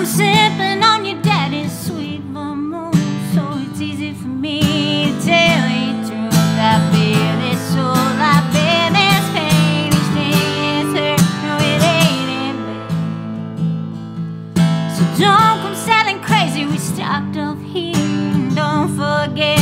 I'm sipping on your daddy's sweet vermouth, so it's easy for me to tell you truth. I feel this soul, I feel this pain, each day is hurt, no it ain't in me. So don't come selling crazy, we stopped off here, and don't forget.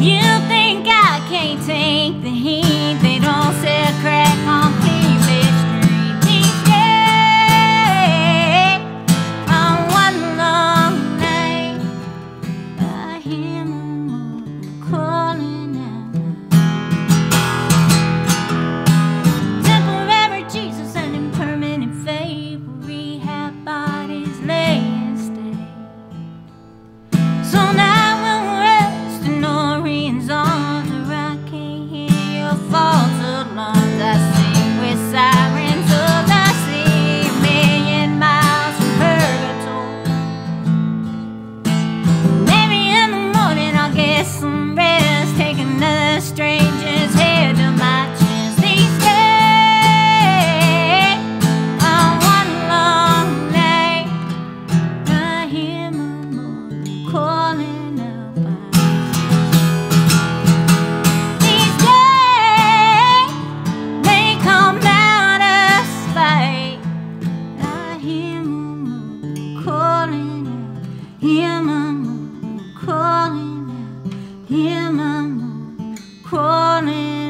You think I can't take the heat? strangers here to my chance these days. One long night, I hear my calling out These days, they come out of spite. I hear my calling out, hear my calling out, hear my corner.